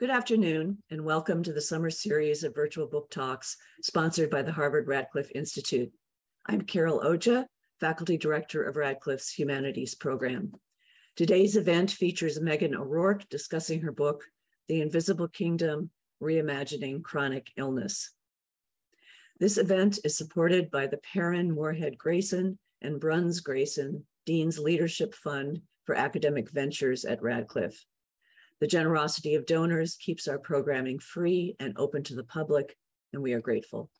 Good afternoon, and welcome to the summer series of virtual book talks sponsored by the Harvard Radcliffe Institute. I'm Carol Oja, Faculty Director of Radcliffe's Humanities Program. Today's event features Meghan O'Rourke discussing her book, The Invisible Kingdom Reimagining Chronic Illness. This event is supported by the Perrin Moorhead Grayson and Bruns Grayson Dean's Leadership Fund for Academic Ventures at Radcliffe. The generosity of donors keeps our programming free and open to the public, and we are grateful.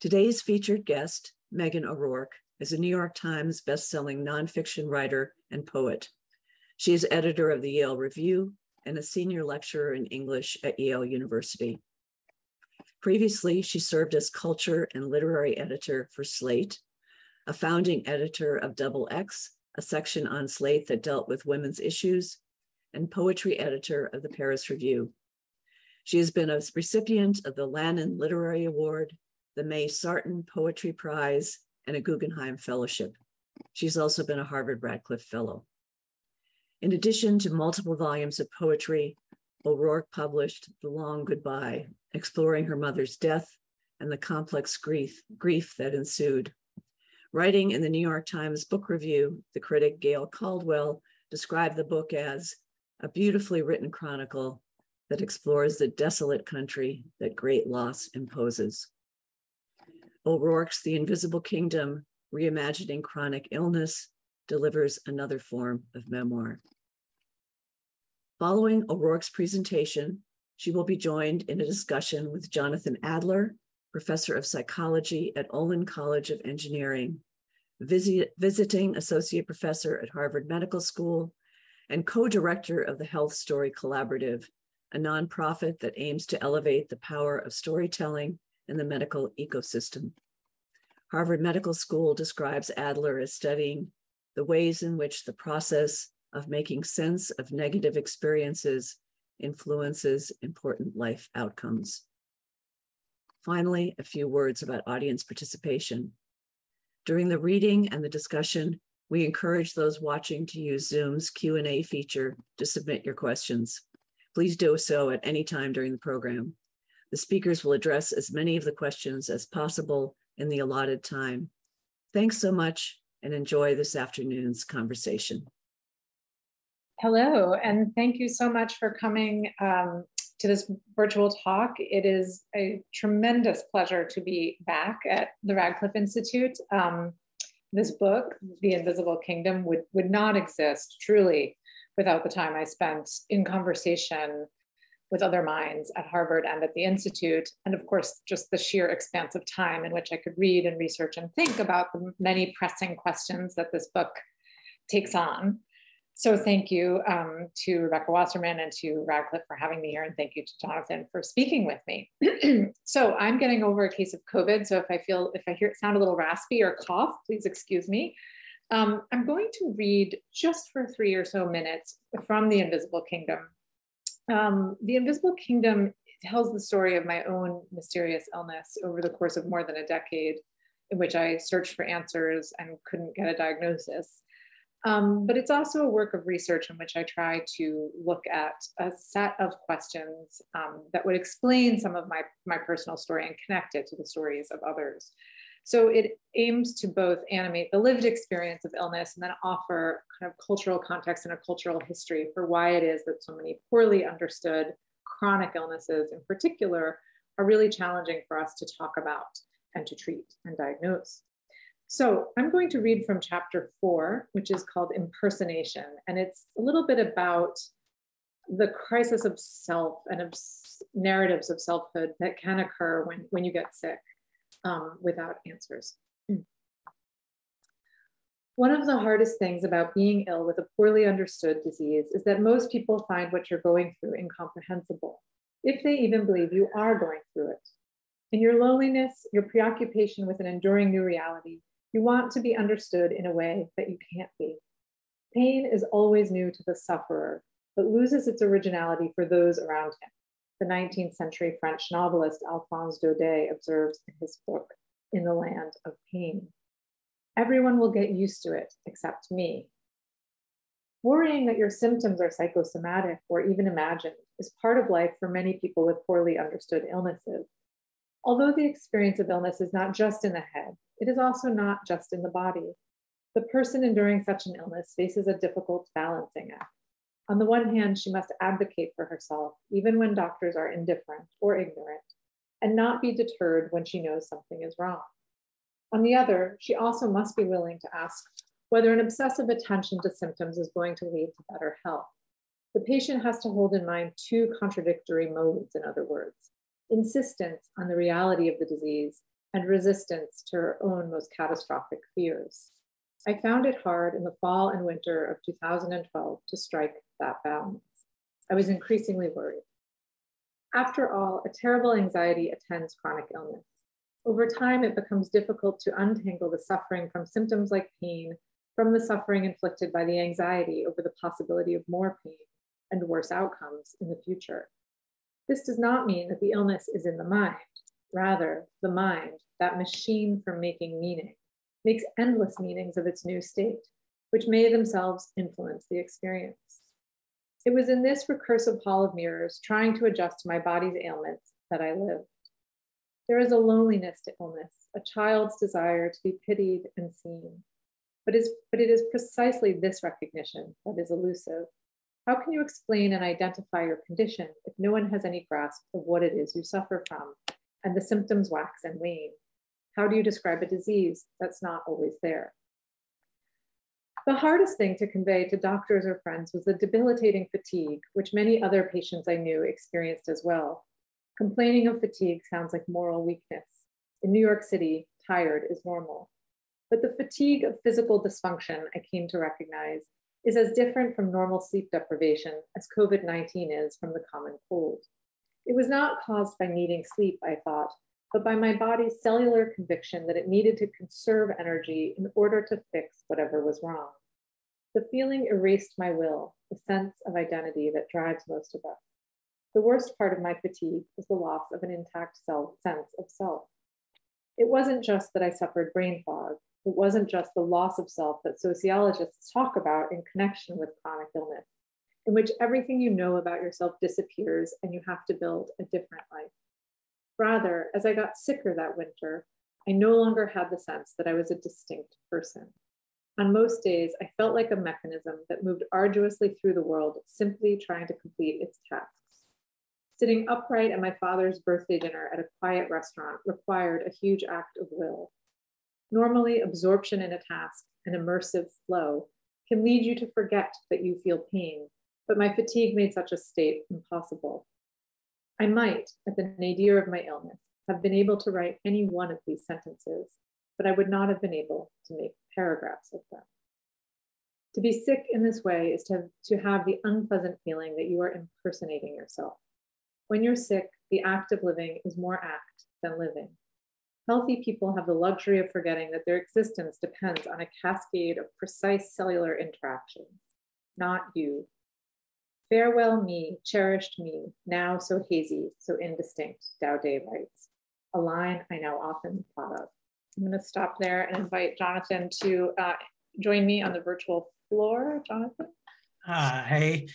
Today's featured guest, Meghan O'Rourke, is a New York Times bestselling nonfiction writer and poet. She is editor of the Yale Review and a senior lecturer in English at Yale University. Previously, she served as culture and literary editor for Slate, a founding editor of Double X, a section on Slate that dealt with women's issues, and poetry editor of the Paris Review. She has been a recipient of the Lannan Literary Award, the May Sarton Poetry Prize, and a Guggenheim Fellowship. She's also been a Harvard Radcliffe Fellow. In addition to multiple volumes of poetry, O'Rourke published The Long Goodbye, exploring her mother's death and the complex grief, grief that ensued. Writing in the New York Times Book Review, the critic Gail Caldwell described the book as a beautifully written chronicle that explores the desolate country that great loss imposes. O'Rourke's The Invisible Kingdom, Reimagining Chronic Illness, delivers another form of memoir. Following O'Rourke's presentation, she will be joined in a discussion with Jonathan Adler, professor of psychology at Olin College of Engineering, visit, visiting associate professor at Harvard Medical School, and co-director of the Health Story Collaborative, a nonprofit that aims to elevate the power of storytelling in the medical ecosystem. Harvard Medical School describes Adler as studying the ways in which the process of making sense of negative experiences influences important life outcomes. Finally, a few words about audience participation. During the reading and the discussion, we encourage those watching to use Zoom's Q&A feature to submit your questions. Please do so at any time during the program. The speakers will address as many of the questions as possible in the allotted time. Thanks so much and enjoy this afternoon's conversation. Hello, and thank you so much for coming um, to this virtual talk. It is a tremendous pleasure to be back at the Radcliffe Institute. Um, this book, The Invisible Kingdom, would, would not exist truly without the time I spent in conversation with other minds at Harvard and at the Institute. And of course, just the sheer expanse of time in which I could read and research and think about the many pressing questions that this book takes on. So thank you um, to Rebecca Wassarman and to Radcliffe for having me here, and thank you to Jonathan for speaking with me. so I'm getting over a case of COVID, so if I feel, if I hear it sound a little raspy or cough, please excuse me. Um, I'm going to read just for three or so minutes from The Invisible Kingdom. Um, the Invisible Kingdom tells the story of my own mysterious illness over the course of more than a decade in which I searched for answers and couldn't get a diagnosis. Um, but it's also a work of research in which I try to look at a set of questions um, that would explain some of my, my personal story and connect it to the stories of others. So it aims to both animate the lived experience of illness and then offer kind of cultural context and a cultural history for why it is that so many poorly understood chronic illnesses in particular are really challenging for us to talk about and to treat and diagnose. So I'm going to read from chapter four, which is called Impersonation. And it's a little bit about the crisis of self and of narratives of selfhood that can occur when, when you get sick um, without answers. One of the hardest things about being ill with a poorly understood disease is that most people find what you're going through incomprehensible, if they even believe you are going through it. In your loneliness, your preoccupation with an enduring new reality, you want to be understood in a way that you can't be. Pain is always new to the sufferer, but loses its originality for those around him. The 19th century French novelist Alphonse Daudet observes in his book, In the Land of Pain. Everyone will get used to it except me. Worrying that your symptoms are psychosomatic or even imagined is part of life for many people with poorly understood illnesses. Although the experience of illness is not just in the head, it is also not just in the body. The person enduring such an illness faces a difficult balancing act. On the one hand, she must advocate for herself, even when doctors are indifferent or ignorant, and not be deterred when she knows something is wrong. On the other, she also must be willing to ask whether an obsessive attention to symptoms is going to lead to better health. The patient has to hold in mind two contradictory modes, in other words insistence on the reality of the disease and resistance to her own most catastrophic fears. I found it hard in the fall and winter of 2012 to strike that balance. I was increasingly worried. After all, a terrible anxiety attends chronic illness. Over time, it becomes difficult to untangle the suffering from symptoms like pain from the suffering inflicted by the anxiety over the possibility of more pain and worse outcomes in the future. This does not mean that the illness is in the mind. Rather, the mind, that machine for making meaning, makes endless meanings of its new state, which may themselves influence the experience. It was in this recursive hall of mirrors, trying to adjust to my body's ailments, that I lived. There is a loneliness to illness, a child's desire to be pitied and seen. But, is, but it is precisely this recognition that is elusive. How can you explain and identify your condition if no one has any grasp of what it is you suffer from and the symptoms wax and wane? How do you describe a disease that's not always there? The hardest thing to convey to doctors or friends was the debilitating fatigue, which many other patients I knew experienced as well. Complaining of fatigue sounds like moral weakness. In New York City, tired is normal. But the fatigue of physical dysfunction I came to recognize is as different from normal sleep deprivation as COVID 19 is from the common cold. It was not caused by needing sleep, I thought, but by my body's cellular conviction that it needed to conserve energy in order to fix whatever was wrong. The feeling erased my will, the sense of identity that drives most of us. The worst part of my fatigue was the loss of an intact self, sense of self. It wasn't just that I suffered brain fog, it wasn't just the loss of self that sociologists talk about in connection with chronic illness, in which everything you know about yourself disappears and you have to build a different life. Rather, as I got sicker that winter, I no longer had the sense that I was a distinct person. On most days, I felt like a mechanism that moved arduously through the world, simply trying to complete its tasks. Sitting upright at my father's birthday dinner at a quiet restaurant required a huge act of will. Normally, absorption in a task, an immersive flow, can lead you to forget that you feel pain, but my fatigue made such a state impossible. I might, at the nadir of my illness, have been able to write any one of these sentences, but I would not have been able to make paragraphs of them. To be sick in this way is to, to have the unpleasant feeling that you are impersonating yourself. When you're sick, the act of living is more act than living. Healthy people have the luxury of forgetting that their existence depends on a cascade of precise cellular interactions, not you. Farewell me, cherished me, now so hazy, so indistinct, Day writes, a line I now often thought of. I'm going to stop there and invite Jonathan to uh, join me on the virtual floor. Jonathan? Hi.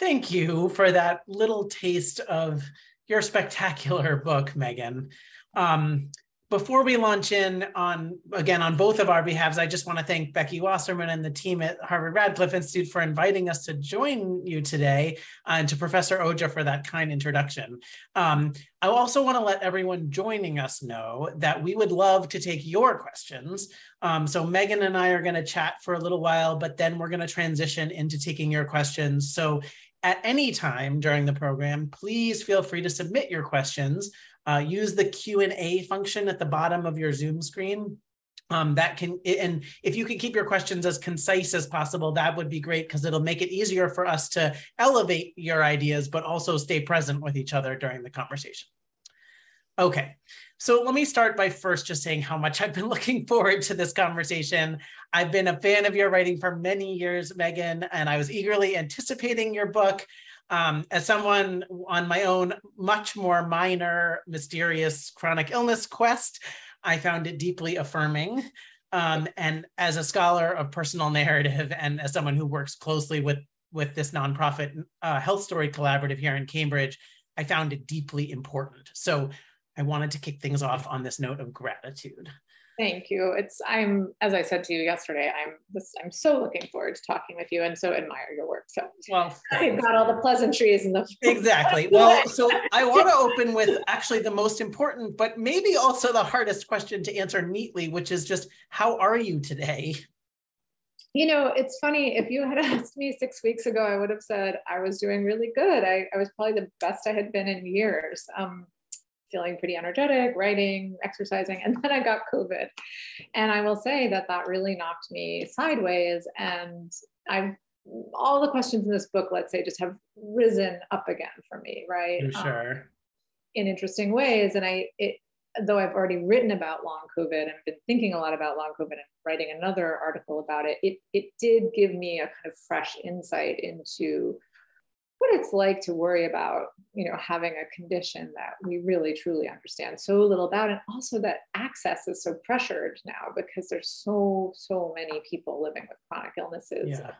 Thank you for that little taste of your spectacular book, Meghan. Um, before we launch in on again on both of our behalves, I just want to thank Becky Wassarman and the team at Harvard Radcliffe Institute for inviting us to join you today, uh, and to Professor Oja for that kind introduction. Um, I also want to let everyone joining us know that we would love to take your questions. Um, so Meghan and I are going to chat for a little while, but then we're going to transition into taking your questions. So at any time during the program, please feel free to submit your questions uh, use the Q&A function at the bottom of your Zoom screen. Um, that can, and if you can keep your questions as concise as possible, that would be great because it'll make it easier for us to elevate your ideas, but also stay present with each other during the conversation. Okay, so let me start by first just saying how much I've been looking forward to this conversation. I've been a fan of your writing for many years, Meghan, and I was eagerly anticipating your book. Um, as someone on my own, much more minor, mysterious chronic illness quest, I found it deeply affirming. Um, and as a scholar of personal narrative and as someone who works closely with, with this nonprofit uh, health story collaborative here in Cambridge, I found it deeply important. So I wanted to kick things off on this note of gratitude. Thank you. It's I'm as I said to you yesterday. I'm this. I'm so looking forward to talking with you, and so admire your work. So well, I've got all the pleasantries and the exactly. Well, so I want to open with actually the most important, but maybe also the hardest question to answer neatly, which is just how are you today? You know, it's funny. If you had asked me six weeks ago, I would have said I was doing really good. I, I was probably the best I had been in years. Um, feeling pretty energetic, writing, exercising, and then I got COVID. And I will say that that really knocked me sideways. And I've all the questions in this book, let's say, just have risen up again for me, right? For um, sure. Um, in interesting ways. And I, it, though I've already written about long COVID and been thinking a lot about long COVID and writing another article about it, it, it did give me a kind of fresh insight into what it's like to worry about you know having a condition that we really truly understand so little about and also that access is so pressured now because there's so so many people living with chronic illnesses yeah.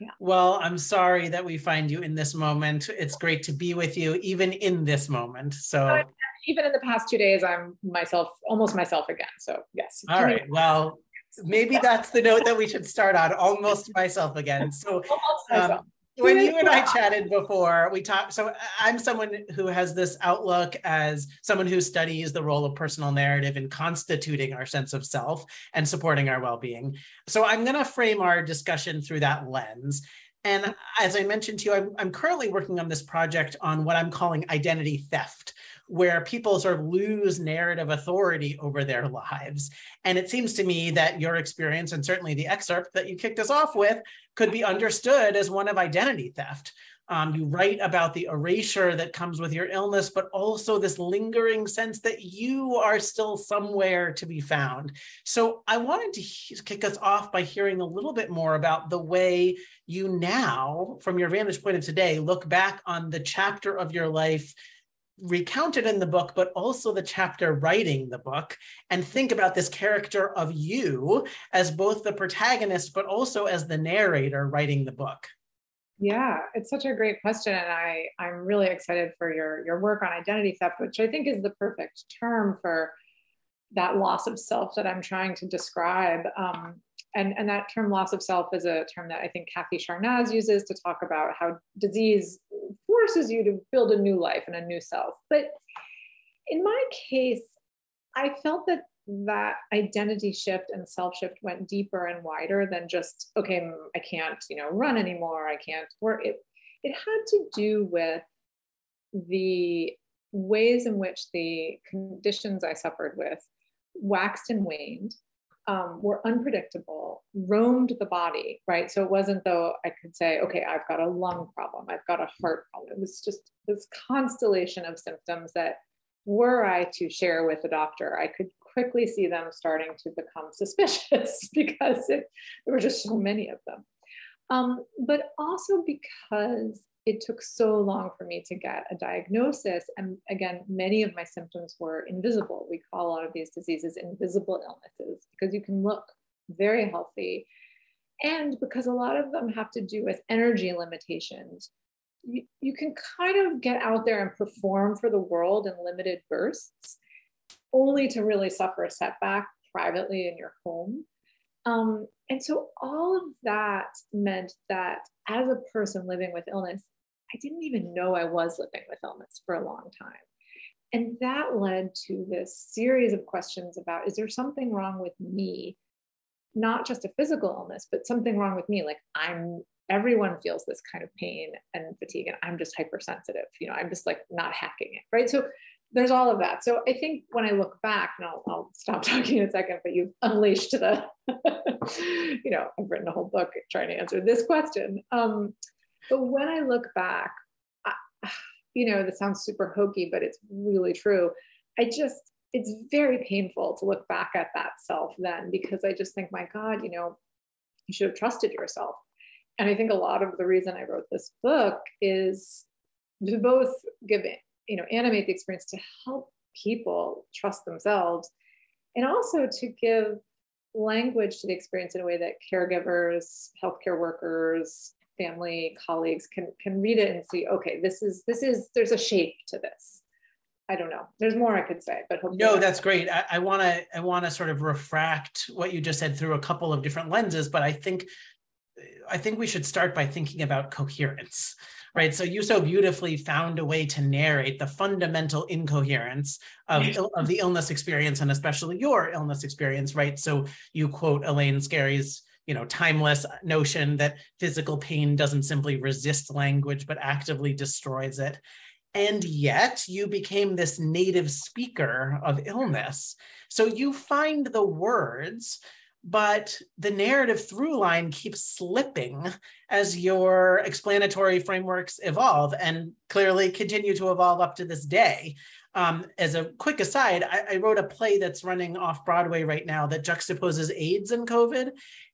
Yeah. Well, I'm sorry that we find you in this moment. It's great to be with you, even in this moment. So, even in the past two days, I'm myself, almost myself again. So, yes. All right. Well, maybe that's the note that we should start on almost myself again. So, um, when you and I chatted before, we talked. So I'm someone who has this outlook as someone who studies the role of personal narrative in constituting our sense of self and supporting our well being. So I'm going to frame our discussion through that lens. And as I mentioned to you, I'm, I'm currently working on this project on what I'm calling identity theft, where people sort of lose narrative authority over their lives. And it seems to me that your experience, and certainly the excerpt that you kicked us off with, could be understood as one of identity theft. Um, you write about the erasure that comes with your illness, but also this lingering sense that you are still somewhere to be found. So I wanted to kick us off by hearing a little bit more about the way you now, from your vantage point of today, look back on the chapter of your life recounted in the book, but also the chapter writing the book, and think about this character of you as both the protagonist, but also as the narrator writing the book. Yeah, it's such a great question, and I I'm really excited for your your work on identity theft, which I think is the perfect term for that loss of self that I'm trying to describe. Um, and, and that term loss of self is a term that I think Kathy Charmaz uses to talk about how disease forces you to build a new life and a new self. But in my case, I felt that that identity shift and self shift went deeper and wider than just okay mm, i can't you know run anymore i can't work it it had to do with the ways in which the conditions i suffered with waxed and waned um, were unpredictable, roamed the body, right? So it wasn't though I could say, okay, I've got a lung problem, I've got a heart problem. It was just this constellation of symptoms that were I to share with a doctor, I could quickly see them starting to become suspicious because it, there were just so many of them. Um, but also because it took so long for me to get a diagnosis. And again, many of my symptoms were invisible. We call a lot of these diseases invisible illnesses because you can look very healthy. And because a lot of them have to do with energy limitations, you, you can kind of get out there and perform for the world in limited bursts, only to really suffer a setback privately in your home. Um, and so all of that meant that as a person living with illness, I didn't even know I was living with illness for a long time. And that led to this series of questions about is there something wrong with me? Not just a physical illness, but something wrong with me. Like I'm, everyone feels this kind of pain and fatigue, and I'm just hypersensitive. You know, I'm just like not hacking it, right? So there's all of that. So I think when I look back, and I'll, I'll stop talking in a second, but you've unleashed the, you know, I've written a whole book trying to answer this question. Um, but when I look back, I, you know, this sounds super hokey, but it's really true. I just, it's very painful to look back at that self then because I just think, my God, you know, you should have trusted yourself. And I think a lot of the reason I wrote this book is to both give you know animate the experience to help people trust themselves and also to give language to the experience in a way that caregivers, healthcare workers, family, colleagues can can read it and see, okay, this is this is there's a shape to this. I don't know. There's more I could say, but no, that's great. I want to I want to sort of refract what you just said through a couple of different lenses, but I think I think we should start by thinking about coherence, right? So you so beautifully found a way to narrate the fundamental incoherence of, of the illness experience and especially your illness experience, right? So you quote Elaine Scarry's you know timeless notion that physical pain doesn't simply resist language but actively destroys it and yet you became this native speaker of illness. So you find the words, but the narrative through line keeps slipping as your explanatory frameworks evolve and clearly continue to evolve up to this day. Um, as a quick aside, I, I, wrote a play that's running off Broadway right now that juxtaposes AIDS and COVID.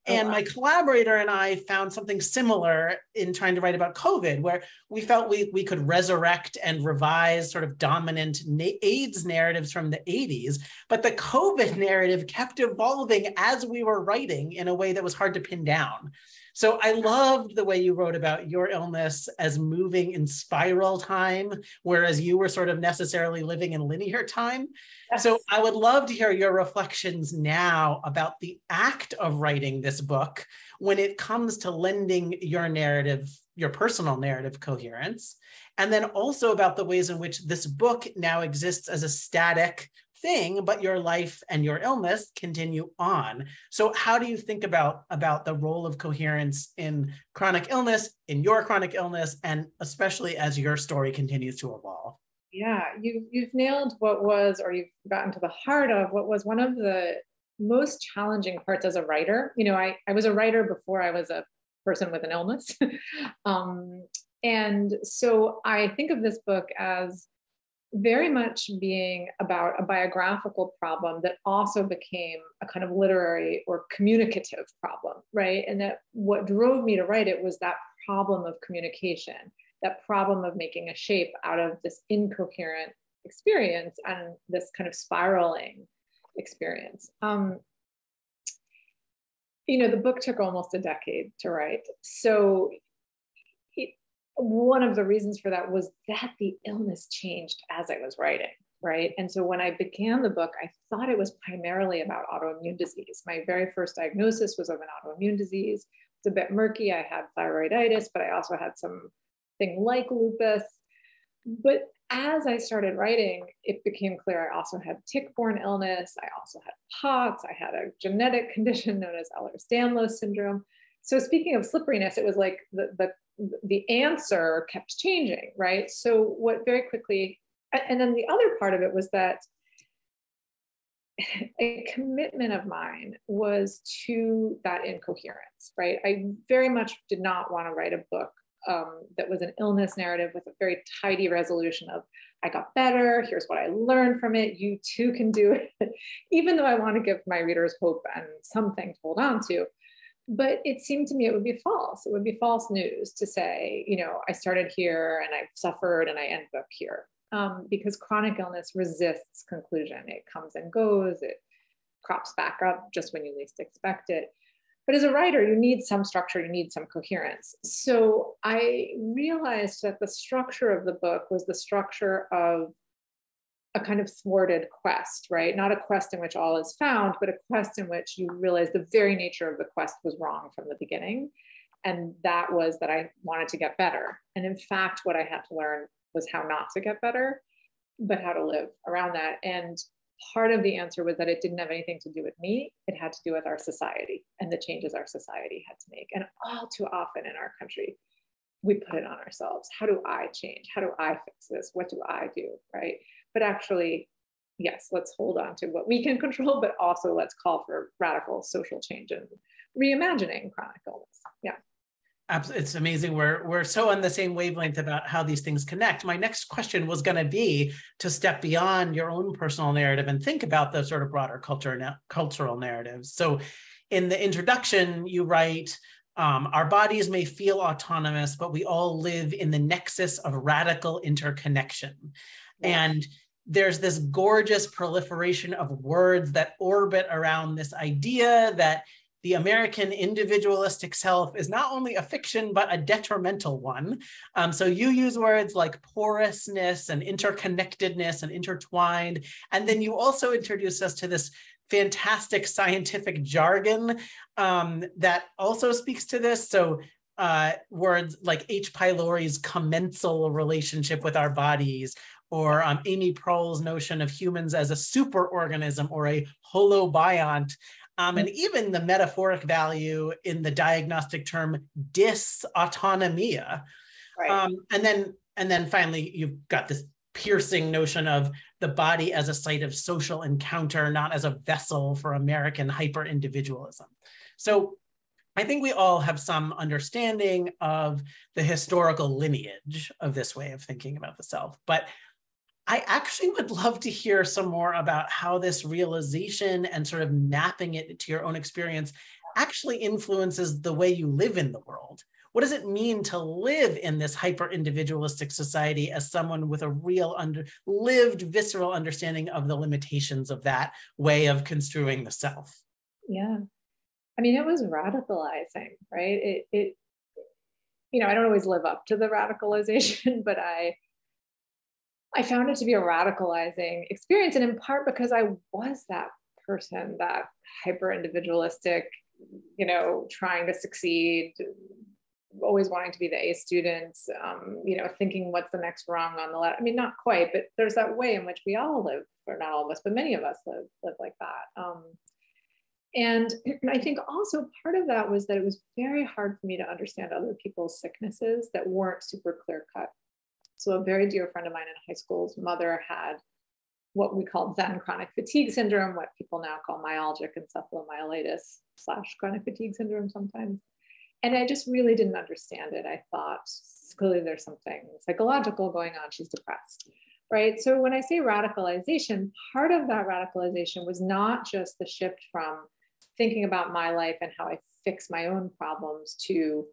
Oh, and my collaborator and I found something similar in trying to write about COVID, where we felt we, we could resurrect and revise sort of dominant na- AIDS narratives from the 80s. But the COVID narrative kept evolving as we were writing in a way that was hard to pin down. So I loved the way you wrote about your illness as moving in spiral time, whereas you were sort of necessarily living in linear time. Yes. So I would love to hear your reflections now about the act of writing this book when it comes to lending your narrative, your personal narrative coherence, and then also about the ways in which this book now exists as a static thing but your life and your illness continue on. So how do you think about about the role of coherence in chronic illness in your chronic illness and especially as your story continues to evolve? Yeah you you've nailed what was or you've gotten to the heart of what was one of the most challenging parts as a writer. You know i i was a writer before i was a person with an illness. Um, and so i think of this book as very much being about a biographical problem that also became a kind of literary or communicative problem, right? And that what drove me to write it was that problem of communication, that problem of making a shape out of this incoherent experience and this kind of spiraling experience. Um, you know, the book took almost a decade to write. So one of the reasons for that was that the illness changed as I was writing, right? And so when I began the book, I thought it was primarily about autoimmune disease. My very first diagnosis was of an autoimmune disease. It's a bit murky. I had thyroiditis, but I also had something like lupus. But as I started writing, it became clear I also had tick-borne illness. I also had POTS. I had a genetic condition known as Ehlers-Danlos syndrome. So speaking of slipperiness, it was like the, the the answer kept changing, right? So what very quickly, and then the other part of it was that a commitment of mine was to that incoherence, right? I very much did not want to write a book um, that was an illness narrative with a very tidy resolution of I got better, here's what I learned from it, you too can do it, even though I want to give my readers hope and something to hold on to but it seemed to me it would be false. It would be false news to say, you know, I started here and I've suffered and I ended up here. Um, because chronic illness resists conclusion. It comes and goes, it crops back up just when you least expect it. But as a writer, you need some structure, you need some coherence. So I realized that the structure of the book was the structure of a kind of thwarted quest, right? Not a quest in which all is found, but a quest in which you realize the very nature of the quest was wrong from the beginning. And that was that I wanted to get better. And in fact, what I had to learn was how not to get better, but how to live around that. And part of the answer was that it didn't have anything to do with me, it had to do with our society and the changes our society had to make. And all too often in our country, we put it on ourselves. How do I change? How do I fix this? What do I do? Right but actually, yes, let's hold on to what we can control, but also let's call for radical social change and reimagining chronic illness. Yeah. It's amazing. We're we're so on the same wavelength about how these things connect. My next question was going to be to step beyond your own personal narrative and think about the sort of broader culture cultural narratives. So, in the introduction, you write, um, "Our bodies may feel autonomous, but we all live in the nexus of radical interconnection." Yeah. And there's this gorgeous proliferation of words that orbit around this idea that the American individualistic self is not only a fiction, but a detrimental one. Um, so you use words like porousness and interconnectedness and intertwined. And then you also introduce us to this fantastic scientific jargon um, that also speaks to this. So uh, words like H. pylori's commensal relationship with our bodies, or um, Amy Proal's notion of humans as a superorganism or a holobiont, um, and even the metaphoric value in the diagnostic term dysautonomia. Right. Um, and then, and then finally, you've got this piercing notion of the body as a site of social encounter, not as a vessel for American hyper individualism. So I think we all have some understanding of the historical lineage of this way of thinking about the self. But I actually would love to hear some more about how this realization and sort of mapping it to your own experience actually influences the way you live in the world. What does it mean to live in this hyper individualistic society as someone with a real under lived visceral understanding of the limitations of that way of construing the self? Yeah. I mean, it was radicalizing, right? It, it, you know, I don't always live up to the radicalization, but I, I found it to be a radicalizing experience, and in part because I was that person, that hyper individualistic, you know, trying to succeed, always wanting to be the A student, um, you know, thinking what's the next rung on the ladder. I mean, not quite, but there's that way in which we all live, or not all of us, but many of us live live like that. Um, and I think also part of that was that it was very hard for me to understand other people's sicknesses that weren't super clear cut. So a very dear friend of mine in high school's mother had what we called then chronic fatigue syndrome, what people now call myalgic encephalomyelitis slash chronic fatigue syndrome sometimes. And I just really didn't understand it. I thought clearly there's something psychological going on. She's depressed, right? So when I say radicalization, part of that radicalization was not just the shift from thinking about my life and how I fix my own problems to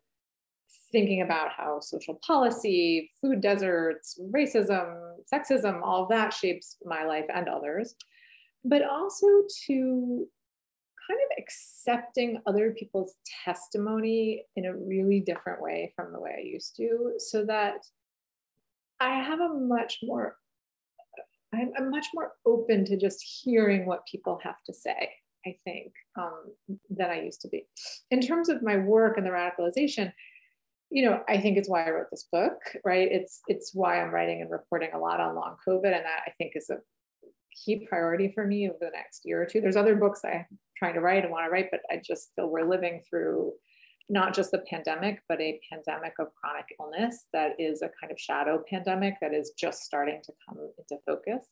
thinking about how social policy, food deserts, racism, sexism, all that shapes my life and others, but also to kind of accepting other people's testimony in a really different way from the way I used to, so that I have a much more, I'm, much more open to just hearing what people have to say. I think, um, than I used to be. In terms of my work and the radicalization, you know, I think it's why I wrote this book, right? It's it's why I'm writing and reporting a lot on long COVID, and that I think is a key priority for me over the next year or two. There's other books I'm trying to write and want to write, but I just feel we're living through not just the pandemic, but a pandemic of chronic illness that is a kind of shadow pandemic that is just starting to come into focus.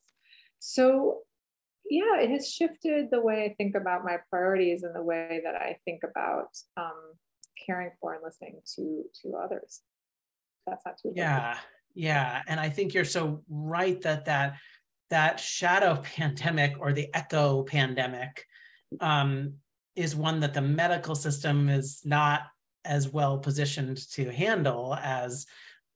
So, yeah, it has shifted the way I think about my priorities and the way that I think about um, caring for and listening to to others. That's not too yeah yeah and i think you're so right that that that shadow pandemic or the echo pandemic um, is one that the medical system is not as well positioned to handle as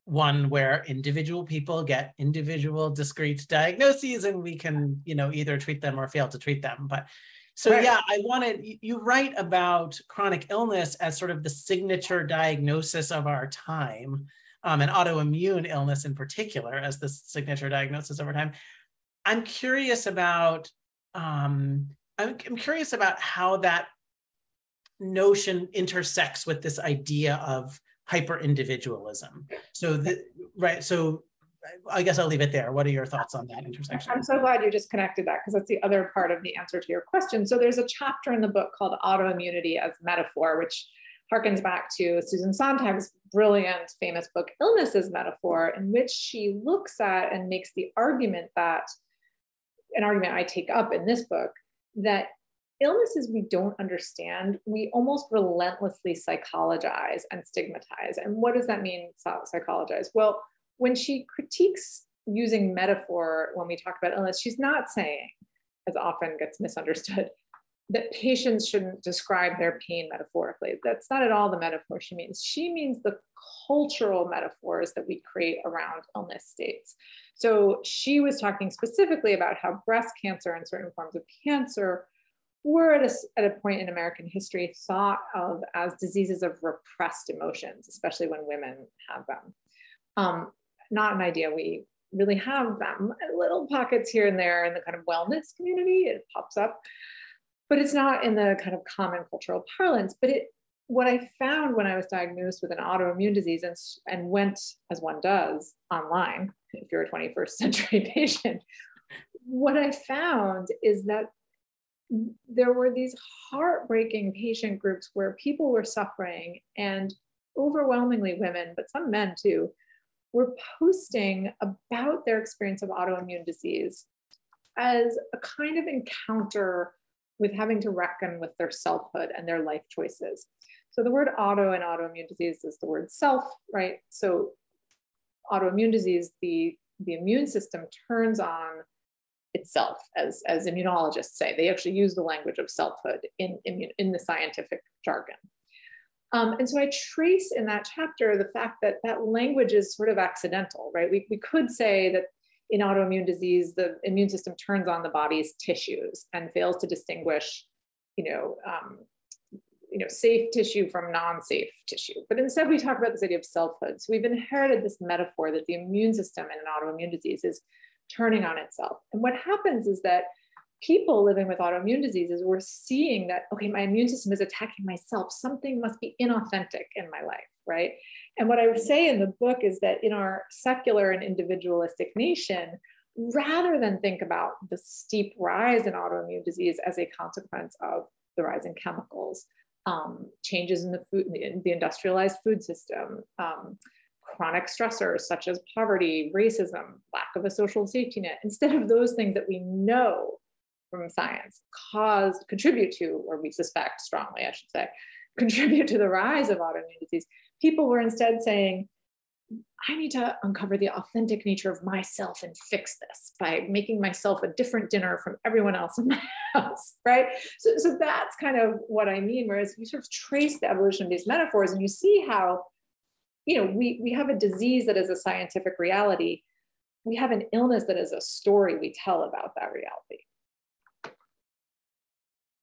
one where individual people get individual discrete diagnoses and we can you know either treat them or fail to treat them but so right. yeah, I wanted you write about chronic illness as sort of the signature diagnosis of our time, um, and autoimmune illness in particular as the signature diagnosis of our time. I'm curious about um, I'm, I'm curious about how that notion intersects with this idea of hyper individualism. So the, right, so I guess I'll leave it there. What are your thoughts on that intersection? I'm so glad you just connected that because that's the other part of the answer to your question. So there's a chapter in the book called Autoimmunity as Metaphor, which harkens back to Susan Sontag's brilliant, famous book, Illness as Metaphor, in which she looks at and makes the argument that, an argument I take up in this book, that illnesses we don't understand, we almost relentlessly psychologize and stigmatize. And what does that mean, psychologize? Well, when she critiques using metaphor when we talk about illness, she's not saying, as often gets misunderstood, that patients shouldn't describe their pain metaphorically. That's not at all the metaphor she means. She means the cultural metaphors that we create around illness states. So she was talking specifically about how breast cancer and certain forms of cancer were at a, at a point in American history thought of as diseases of repressed emotions, especially when women have them. Um, not an idea we really have them. Little pockets here and there in the kind of wellness community, it pops up, but it's not in the kind of common cultural parlance. But it, what I found when I was diagnosed with an autoimmune disease and, and went, as one does, online, if you're a 21st century patient, what I found is that there were these heartbreaking patient groups where people were suffering and overwhelmingly women, but some men too, were posting about their experience of autoimmune disease as a kind of encounter with having to reckon with their selfhood and their life choices. So the word auto and autoimmune disease is the word self, right? So autoimmune disease, the, the immune system turns on itself, as, as immunologists say. They actually use the language of selfhood in, in, in the scientific jargon. Um, and so I trace in that chapter the fact that that language is sort of accidental, right? We, we could say that in autoimmune disease, the immune system turns on the body's tissues and fails to distinguish, you know, um, you know, safe tissue from non-safe tissue. But instead, we talk about this idea of selfhood. So we've inherited this metaphor that the immune system in an autoimmune disease is turning on itself. And what happens is that people living with autoimmune diseases were seeing that, okay, my immune system is attacking myself. Something must be inauthentic in my life, right? And what I would say in the book is that in our secular and individualistic nation, rather than think about the steep rise in autoimmune disease as a consequence of the rise in chemicals, um, changes in the food, the industrialized food system, um, chronic stressors such as poverty, racism, lack of a social safety net, instead of those things that we know from science cause, contribute to, or we suspect strongly, I should say, contribute to the rise of autoimmune disease, people were instead saying, I need to uncover the authentic nature of myself and fix this by making myself a different dinner from everyone else in my house, right? So, so that's kind of what I mean. Whereas you sort of trace the evolution of these metaphors and you see how, you know, we, we have a disease that is a scientific reality. We have an illness that is a story we tell about that reality.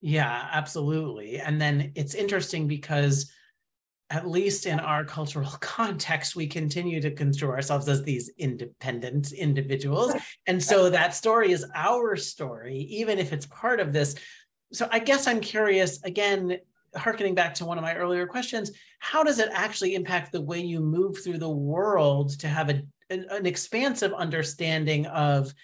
Yeah, absolutely. And then it's interesting because at least in our cultural context, we continue to construe ourselves as these independent individuals. And so that story is our story, even if it's part of this. So I guess I'm curious, again, harkening back to one of my earlier questions, how does it actually impact the way you move through the world to have a, an expansive understanding of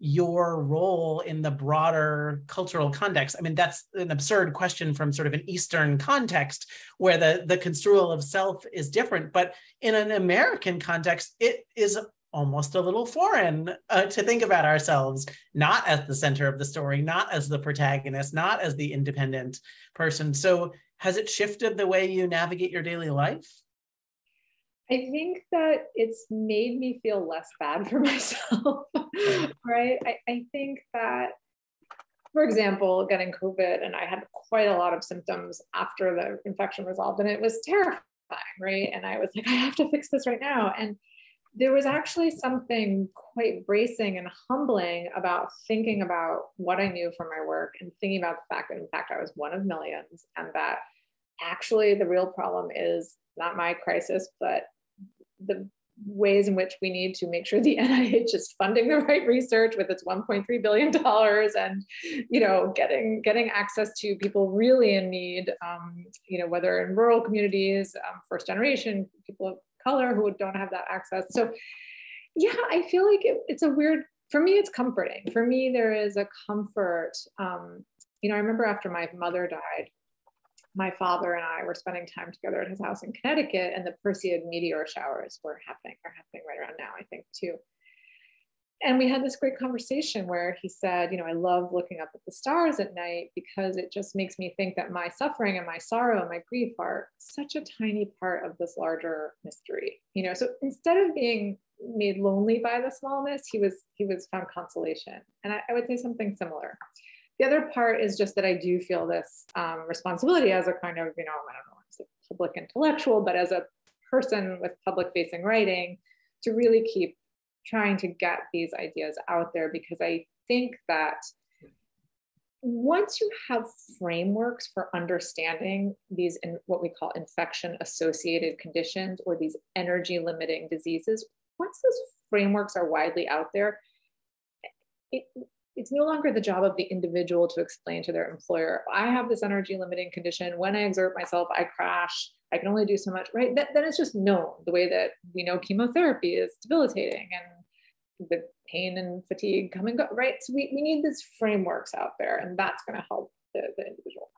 your role in the broader cultural context? I mean that's an absurd question from sort of an eastern context where the the construal of self is different but in an american context it is almost a little foreign uh, to think about ourselves not as the center of the story not as the protagonist not as the independent person. So has it shifted the way you navigate your daily life I think that it's made me feel less bad for myself, right? I, I think that, for example, getting COVID, and I had quite a lot of symptoms after the infection resolved, and it was terrifying, right? And I was like, I have to fix this right now. And there was actually something quite bracing and humbling about thinking about what I knew from my work and thinking about the fact that, in fact, I was one of millions, and that actually the real problem is not my crisis, but the ways in which we need to make sure the NIH is funding the right research with its 1.3 billion dollars and you know getting getting access to people really in need um, you know whether in rural communities um, first generation people of color who don't have that access. So yeah I feel like it, it's a weird for me it's comforting. For me there is a comfort um, you know I remember after my mother died my father and I were spending time together at his house in Connecticut, and the Perseid meteor showers were happening, are happening right around now, I think, too. And we had this great conversation where he said, You know, I love looking up at the stars at night because it just makes me think that my suffering and my sorrow and my grief are such a tiny part of this larger mystery. You know, so instead of being made lonely by the smallness, he was he was found consolation. And I, I would say something similar the other part is just that I do feel this um, responsibility as a kind of, you know, I don't know, as a public intellectual, but as a person with public facing writing to really keep trying to get these ideas out there because I think that once you have frameworks for understanding these in what we call infection associated conditions or these energy limiting diseases, once those frameworks are widely out there, it, it's no longer the job of the individual to explain to their employer, I have this energy limiting condition. When I exert myself, I crash. I can only do so much, right? That, then it's just known the way that we know chemotherapy is debilitating and the pain and fatigue come and go, right? So we, we need these frameworks out there, and that's going to help the, the individual.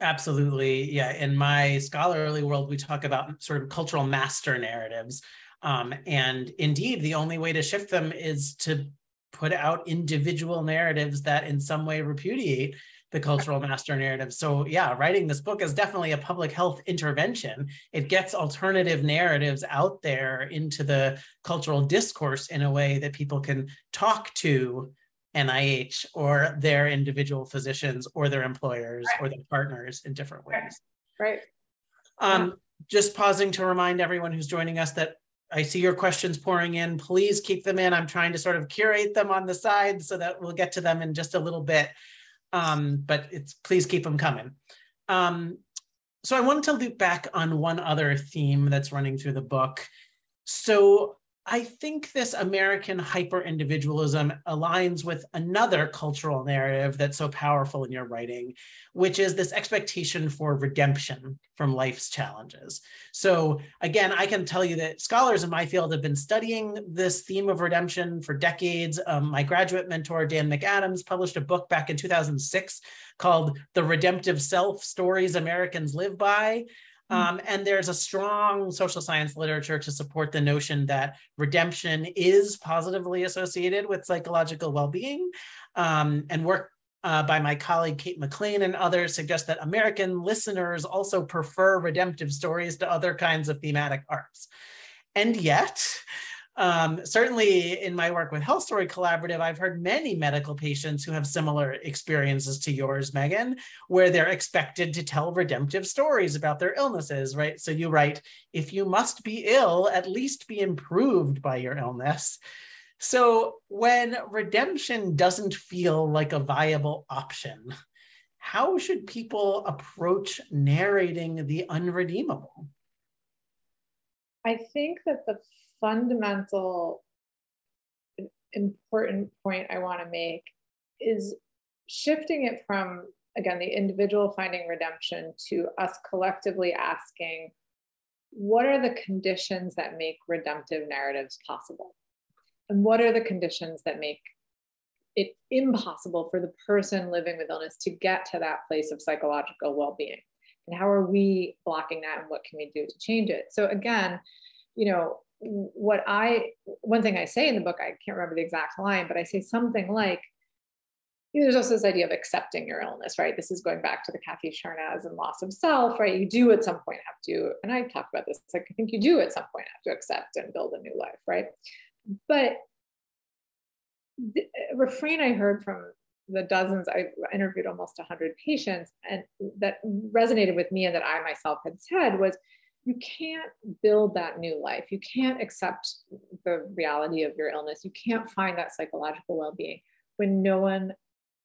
Absolutely. Yeah. In my scholarly world, we talk about sort of cultural master narratives. Um, and indeed, the only way to shift them is to put out individual narratives that in some way repudiate the cultural master narrative. So yeah, writing this book is definitely a public health intervention. It gets alternative narratives out there into the cultural discourse in a way that people can talk to NIH or their individual physicians or their employers right. or their partners in different ways. Right. Um, just pausing to remind everyone who's joining us that I see your questions pouring in. Please keep them in. I'm trying to sort of curate them on the side so that we'll get to them in just a little bit. Um, but it's please keep them coming. Um, so I wanted to loop back on one other theme that's running through the book. So I think this American hyper individualism aligns with another cultural narrative that's so powerful in your writing, which is this expectation for redemption from life's challenges. So, again, I can tell you that scholars in my field have been studying this theme of redemption for decades. Um, my graduate mentor, Dan McAdams, published a book back in 2006 called The Redemptive Self Stories Americans Live By. Um, and there's a strong social science literature to support the notion that redemption is positively associated with psychological well being. Um, and work uh, by my colleague Kate McLean and others suggests that American listeners also prefer redemptive stories to other kinds of thematic arcs. And yet, um, certainly in my work with Health Story Collaborative, I've heard many medical patients who have similar experiences to yours, Meghan, where they're expected to tell redemptive stories about their illnesses, right? So you write, if you must be ill, at least be improved by your illness. So when redemption doesn't feel like a viable option, how should people approach narrating the unredeemable? I think that the fundamental important point I want to make is shifting it from, again, the individual finding redemption to us collectively asking, what are the conditions that make redemptive narratives possible? And what are the conditions that make it impossible for the person living with illness to get to that place of psychological well being? And how are we blocking that? And what can we do to change it? So, again, you know, what I, one thing I say in the book, I can't remember the exact line, but I say something like, you know, there's also this idea of accepting your illness, right? This is going back to the Kathy Charmaz and loss of self, right? You do at some point have to, and I talk about this, like I think you do at some point have to accept and build a new life, right? But the refrain I heard from the dozens, I interviewed almost 100 patients, and that resonated with me and that I myself had said was, you can't build that new life. You can't accept the reality of your illness. You can't find that psychological well being when no one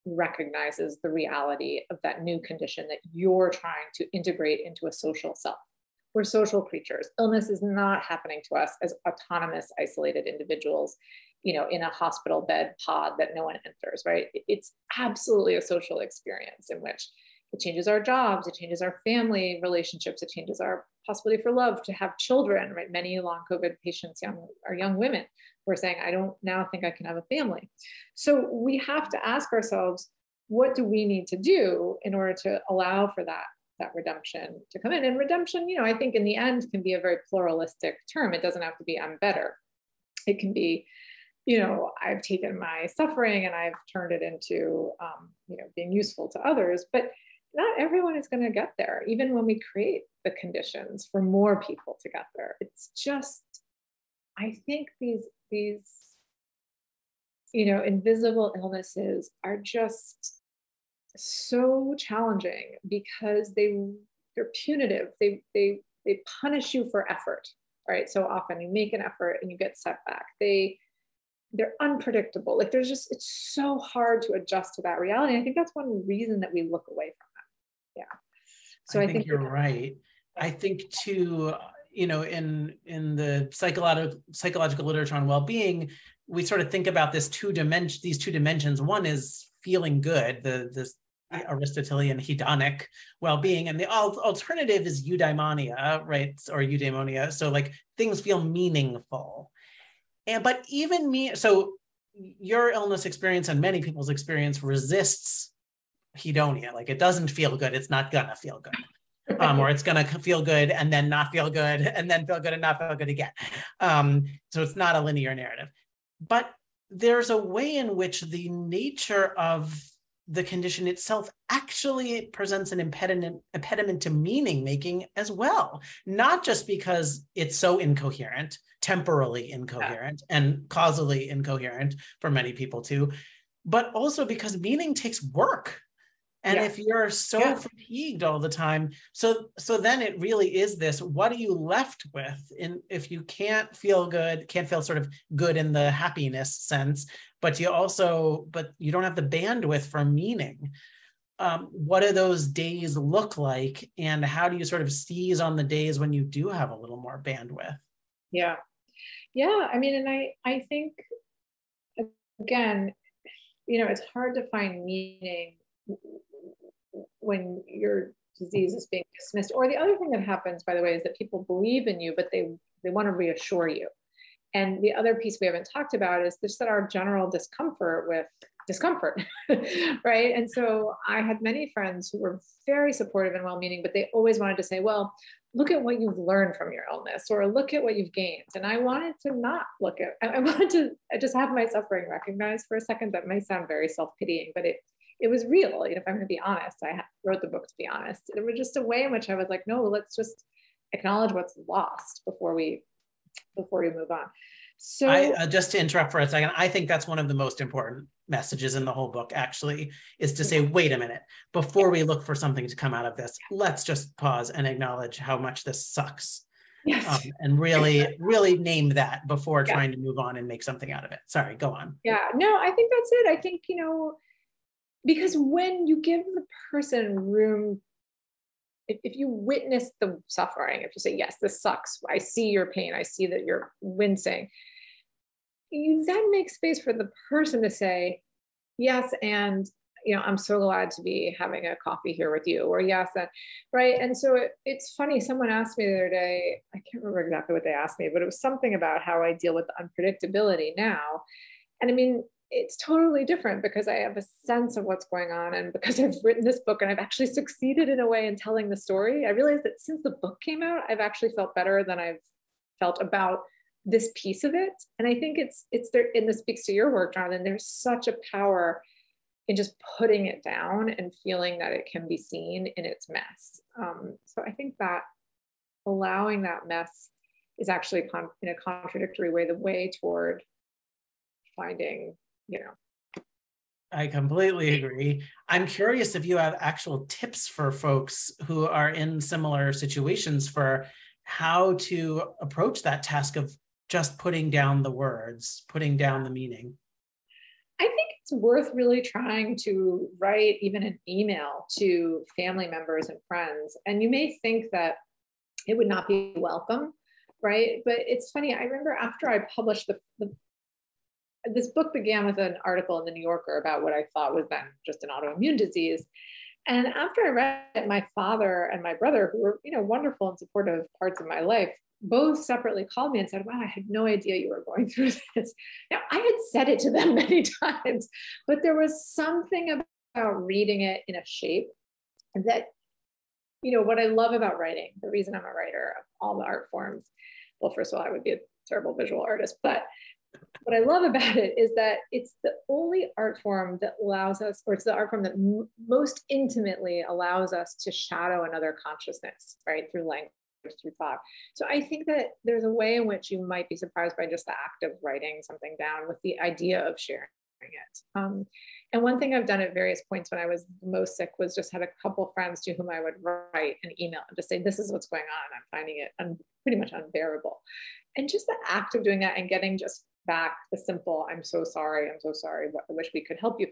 recognizes the reality of that new condition that you're trying to integrate into a social self. We're social creatures. Illness is not happening to us as autonomous, isolated individuals, you know, in a hospital bed pod that no one enters, right? It's absolutely a social experience in which it changes our jobs, it changes our family relationships, it changes our possibility for love to have children, right? Many long COVID patients young, are young women who are saying, I don't now think I can have a family. So we have to ask ourselves, what do we need to do in order to allow for that that redemption to come in and redemption you know i think in the end can be a very pluralistic term it doesn't have to be i'm better it can be you know i've taken my suffering and i've turned it into um, you know being useful to others but not everyone is going to get there, even when we create the conditions for more people to get there. It's just, I think these, these, you know, invisible illnesses are just so challenging because they they're punitive. They they they punish you for effort, right? So often you make an effort and you get set back. They they're unpredictable. Like there's just it's so hard to adjust to that reality. I think that's one reason that we look away from. Yeah. So I, I think, think, you're right. I think too, you know, in in the psychological psychological literature on well-being, we sort of think about this two dimension these two dimensions. One is feeling good, the this Aristotelian hedonic well-being, and the al- alternative is eudaimonia, right, or eudaimonia. So like things feel meaningful, and but even me. So your illness experience and many people's experience resists hedonia. Like it doesn't feel good. It's not gonna feel good. Um, or it's gonna feel good and then not feel good and then feel good and not feel good again. Um, so it's not a linear narrative. But there's a way in which the nature of the condition itself actually presents an impediment impediment to meaning making as well not just because it's so incoherent temporally incoherent yeah. and causally incoherent for many people too but also because meaning takes work and yeah. if you're so yeah. fatigued all the time so so then it really is this what are you left with in if you can't feel good can't feel sort of good in the happiness sense but you also but you don't have the bandwidth for meaning um, what do those days look like and how do you sort of seize on the days when you do have a little more bandwidth yeah yeah i mean and i i think again you know it's hard to find meaning when your disease is being dismissed. Or the other thing that happens, by the way, is that people believe in you, but they they want to reassure you. And the other piece we haven't talked about is just that our general discomfort with discomfort, right? And so I had many friends who were very supportive and well-meaning, but they always wanted to say, well, look at what you've learned from your illness or look at what you've gained. And I wanted to not look at, I wanted to just have my suffering recognized for a second. That may sound very self-pitying, but it it was real. You know, if I'm going to be honest, I wrote the book to be honest. There was just a way in which I was like, no, let's just acknowledge what's lost before we before we move on. So, I, uh, just to interrupt for a second, I think that's one of the most important messages in the whole book. Actually, is to say, wait a minute, before we look for something to come out of this, let's just pause and acknowledge how much this sucks. Yes. Um, and really, really name that before yeah. trying to move on and make something out of it. Sorry, go on. Yeah, no, I think that's it. I think, you know, because when you give the person room if, if you witness the suffering if you say yes this sucks. I see your pain. I see that you're wincing you then make space for the person to say yes and you know i'm so glad to be having a coffee here with you or yes and right? And so it, it's funny someone asked me the other day i can't remember exactly what they asked me but it was something about how i deal with unpredictability now. And i mean it's totally different because I have a sense of what's going on. And because I've written this book and I've actually succeeded in a way in telling the story, I realized that since the book came out, I've actually felt better than I've felt about this piece of it. And I think it's, it's there, and this speaks to your work, Jonathan. There's such a power in just putting it down and feeling that it can be seen in its mess. Um, so I think that allowing that mess is actually con- in a contradictory way the way toward finding you know. I completely agree. I'm curious if you have actual tips for folks who are in similar situations for how to approach that task of just putting down the words, putting down the meaning. I think it's worth really trying to write even an email to family members and friends. And you may think that it would not be welcome, right? But it's funny. I remember after I published the, the this book began with an article in the New Yorker about what I thought was then just an autoimmune disease. And after I read it, my father and my brother, who were, you know, wonderful and supportive parts of my life, both separately called me and said, Wow, I had no idea you were going through this. Now, I had said it to them many times, but there was something about reading it in a shape that, you know, what I love about writing, the reason I'm a writer of all the art forms, well, first of all, I would be a terrible visual artist, but what I love about it is that it's the only art form that allows us, or it's the art form that m- most intimately allows us to shadow another consciousness, right, through language, through thought. So I think that there's a way in which you might be surprised by just the act of writing something down with the idea of sharing it. Um, and one thing I've done at various points when I was most sick was just had a couple friends to whom I would write an email and just say, this is what's going on. I'm finding it un- pretty much unbearable. And just the act of doing that and getting just back the simple, I'm so sorry, I'm so sorry, I wish we could help you,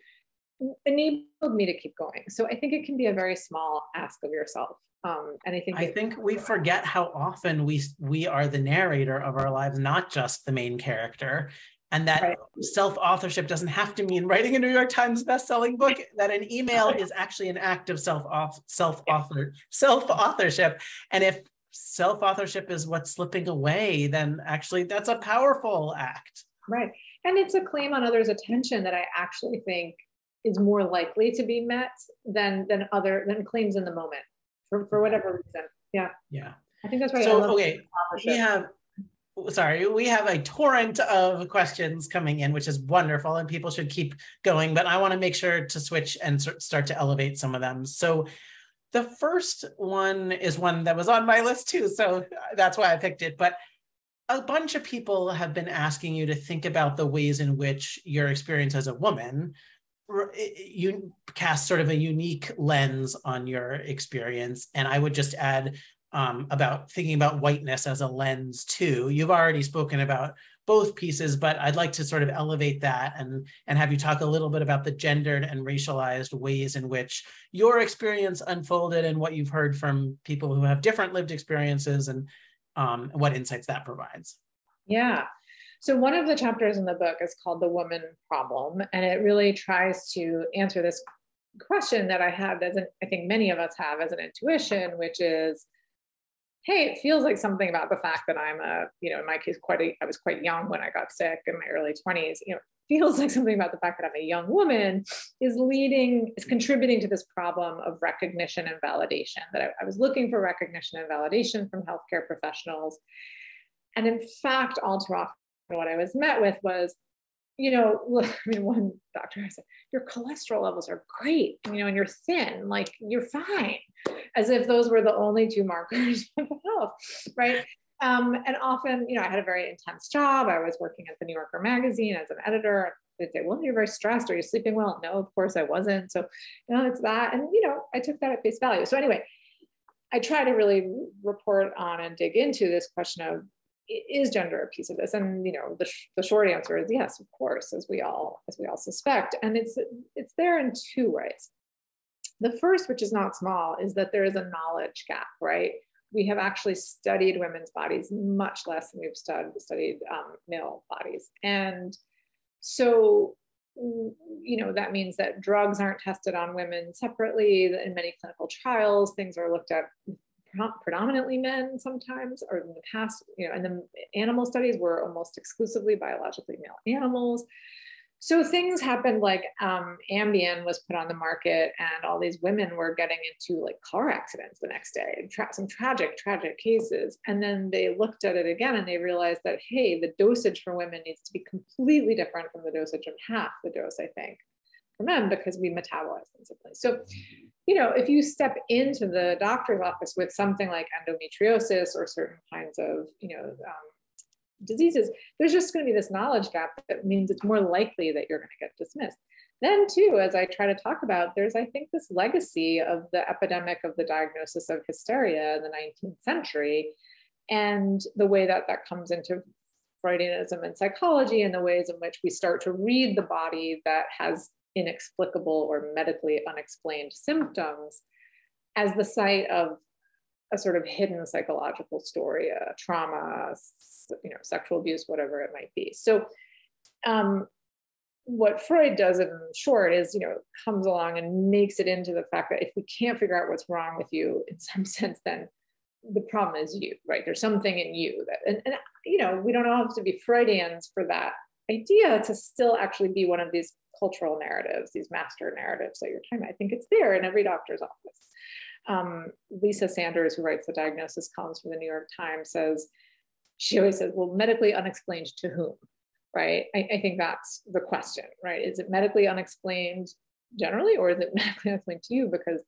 enabled me to keep going. So I think it can be a very small ask of yourself. Um, and I think I think we forget how often we we are the narrator of our lives, not just the main character and that right. self-authorship doesn't have to mean writing a new york times best-selling book that an email is actually an act of self self-author self-authorship and if self-authorship is what's slipping away then actually that's a powerful act. Right. And it's a claim on others attention that i actually think is more likely to be met than than other than claims in the moment for, for whatever reason. Yeah. Yeah. I think that's right so okay we have sorry, we have a torrent of questions coming in, which is wonderful, and people should keep going. But I want to make sure to switch and start to elevate some of them. So the first one is one that was on my list too, so that's why I picked it. But a bunch of people have been asking you to think about the ways in which your experience as a woman you cast sort of a unique lens on your experience and i would just add um, about thinking about whiteness as a lens too. You've already spoken about both pieces, but I'd like to sort of elevate that and, and have you talk a little bit about the gendered and racialized ways in which your experience unfolded and what you've heard from people who have different lived experiences and um, what insights that provides. Yeah. So one of the chapters in the book is called The Woman Problem, and it really tries to answer this question that I have, an, I think many of us have as an intuition, which is, hey, it feels like something about the fact that I'm a, you know, in my case, quite a, I was quite young when I got sick in my early 20s, you know, feels like something about the fact that I'm a young woman is leading, is contributing to this problem of recognition and validation. That I, I was looking for recognition and validation from healthcare professionals. And in fact, all too often, what I was met with was, you know, I mean, one doctor said, your cholesterol levels are great, you know, and you're thin, like you're fine, as if those were the only two markers of health, right? Um, and often, you know, I had a very intense job. I was working at the New Yorker magazine as an editor. They'd say, well, you're very stressed. Are you sleeping well? No, of course I wasn't. So, you know, it's that. And, you know, I took that at face value. So anyway, I try to really report on and dig into this question of is gender a piece of this? And you know the, sh- the short answer is yes of course as we all as we all suspect. And it's it's there in two ways. The first which is not small is that there is a knowledge gap right? We have actually studied women's bodies much less than we've studied studied um, male bodies. And so you know that means that drugs aren't tested on women separately. In many clinical trials things are looked at predominantly men sometimes, or in the past, you know, and the animal studies were almost exclusively biologically male animals. So things happened like um, Ambien was put on the market, and all these women were getting into like car accidents the next day, tra- some tragic, tragic cases. And then they looked at it again and they realized that, hey, the dosage for women needs to be completely different from the dosage of half the dose, I think, for men because we metabolize them. So you know, if you step into the doctor's office with something like endometriosis or certain kinds of, you know, um, diseases, there's just going to be this knowledge gap that means it's more likely that you're going to get dismissed. Then, too, as I try to talk about, there's, I think, this legacy of the epidemic of the diagnosis of hysteria in the 19th century and the way that that comes into Freudianism and psychology and the ways in which we start to read the body that has inexplicable or medically unexplained symptoms as the site of a sort of hidden psychological story, a trauma, you know, sexual abuse, whatever it might be. So, um, what Freud does in short is, you know, comes along and makes it into the fact that if we can't figure out what's wrong with you, in some sense, then the problem is you, right? There's something in you that, and, and you know, we don't all have to be Freudians for that idea to still actually be one of these cultural narratives, these master narratives that you're talking about. I think it's there in every doctor's office. Um, Lisa Sanders, who writes the diagnosis columns for the New York Times, says, she always says, well, medically unexplained to whom? Right? I, I think that's the question, right? Is it medically unexplained generally, or is it medically unexplained to you? Because,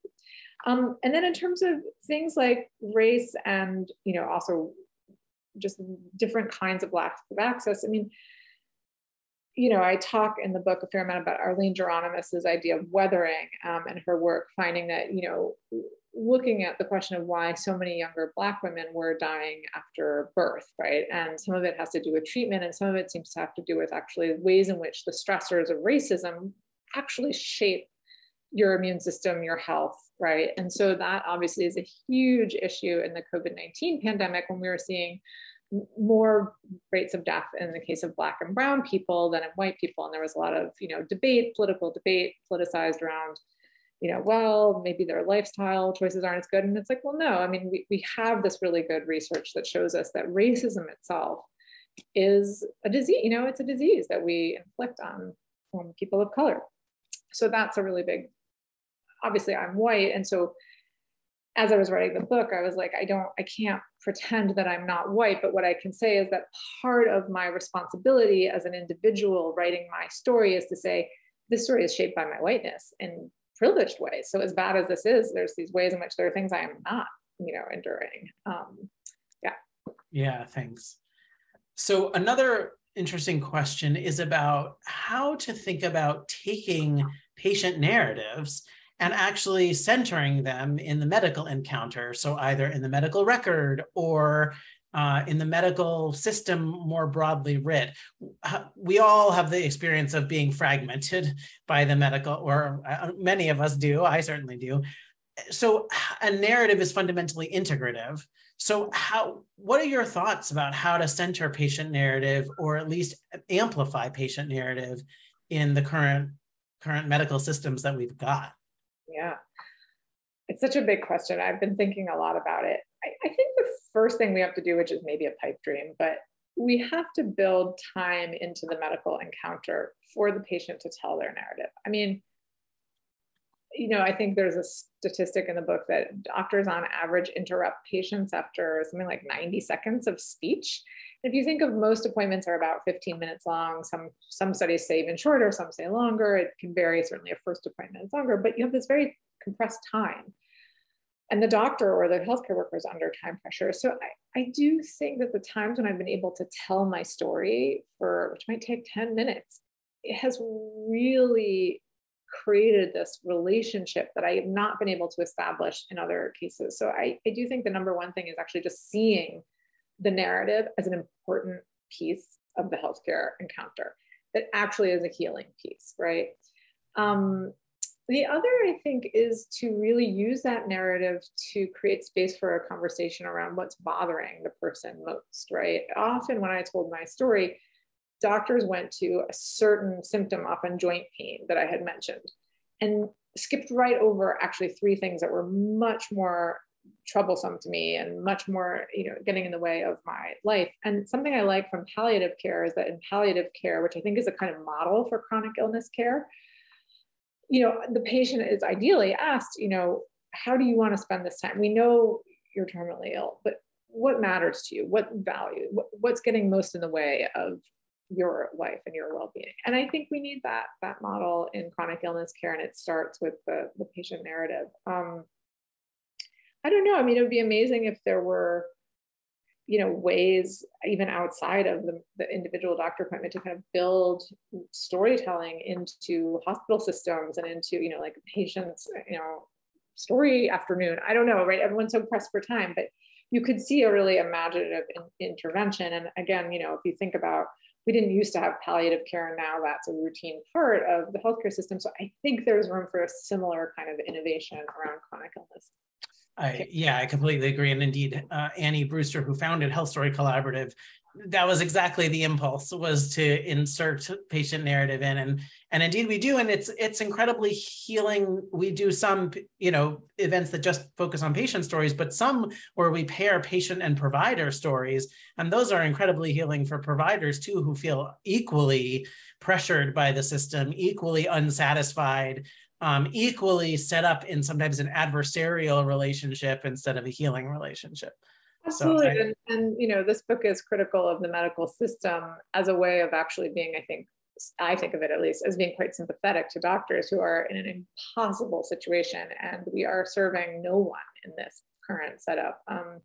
um, and then in terms of things like race and, you know, also just different kinds of lack of access, I mean, you know, I talk in the book a fair amount about Arlene Geronimus's idea of weathering um, and her work, finding that, you know, looking at the question of why so many younger Black women were dying after birth, right? And some of it has to do with treatment, and some of it seems to have to do with actually ways in which the stressors of racism actually shape your immune system, your health, right? And so that obviously is a huge issue in the COVID 19 pandemic when we were seeing more rates of death in the case of black and brown people than in white people. And there was a lot of you know debate political debate politicized around you know well maybe their lifestyle choices aren't as good. And it's like well no i mean we, we have this really good research that shows us that racism itself is a disease you know it's a disease that we inflict on, on people of color. So that's a really big obviously i'm white. And so as I was writing the book, I was like, I don't, I can't pretend that I'm not white. But what I can say is that part of my responsibility as an individual writing my story is to say, this story is shaped by my whiteness in privileged ways. So as bad as this is, there's these ways in which there are things I am not, you know, enduring. Um, yeah. Yeah, thanks. So another interesting question is about how to think about taking patient narratives and actually centering them in the medical encounter. So, either in the medical record or uh, in the medical system more broadly writ. We all have the experience of being fragmented by the medical, or uh, many of us do, I certainly do. So, a narrative is fundamentally integrative. So, how? What are your thoughts about how to center patient narrative, or at least amplify patient narrative, in the current current medical systems that we've got? Yeah. It's such a big question. I've been thinking a lot about it. I, I think the first thing we have to do, which is maybe a pipe dream, but we have to build time into the medical encounter for the patient to tell their narrative. I mean, you know, I think there's a statistic in the book that doctors on average interrupt patients after something like 90 seconds of speech. If you think of most appointments are about 15 minutes long, some some studies say even shorter, some say longer. It can vary. Certainly, a first appointment is longer, but you have this very compressed time, and the doctor or the healthcare worker is under time pressure. So I, I do think that the times when I've been able to tell my story for which might take 10 minutes, it has really created this relationship that I have not been able to establish in other cases. So I, I do think the number one thing is actually just seeing the narrative as an important piece of the healthcare encounter that actually is a healing piece, right? Um, the other, I think, is to really use that narrative to create space for a conversation around what's bothering the person most, right? Often, when I told my story, doctors went to a certain symptom, often joint pain, that I had mentioned, and skipped right over actually three things that were much more troublesome to me and much more, you know, getting in the way of my life. And something I like from palliative care is that in palliative care, which I think is a kind of model for chronic illness care, you know, the patient is ideally asked, you know, how do you want to spend this time? We know you're terminally ill, but what matters to you? What value? What, what's getting most in the way of your life and your well-being? And I think we need that that model in chronic illness care, and it starts with the the patient narrative. Um, I don't know. I mean, it would be amazing if there were, you know, ways even outside of the, the individual doctor appointment to kind of build storytelling into hospital systems and into, you know, like patients, you know, story afternoon. I don't know, right? Everyone's so pressed for time, but you could see a really imaginative in, intervention. And again, you know, if you think about we didn't used to have palliative care and now that's a routine part of the healthcare system so i think there's room for a similar kind of innovation around chronic illness I, yeah, I completely agree. And indeed, uh, Annie Brewster, who founded Health Story Collaborative, that was exactly the impulse was to insert patient narrative in, and and indeed we do, and it's it's incredibly healing. We do some you know events that just focus on patient stories, but some where we pair patient and provider stories, and those are incredibly healing for providers too, who feel equally pressured by the system, equally unsatisfied um, equally set up in sometimes an adversarial relationship instead of a healing relationship. Absolutely. So I, and, and, you know, this book is critical of the medical system as a way of actually being, I think, I think of it at least as being quite sympathetic to doctors who are in an impossible situation. And we are serving no one in this current setup. Um,